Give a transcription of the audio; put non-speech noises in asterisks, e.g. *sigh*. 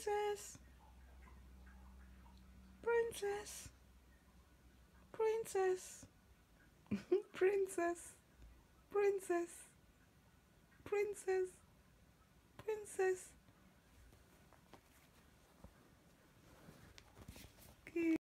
*laughs* Princess. Princess. Princess. Princess. Princess. Princess. Princess.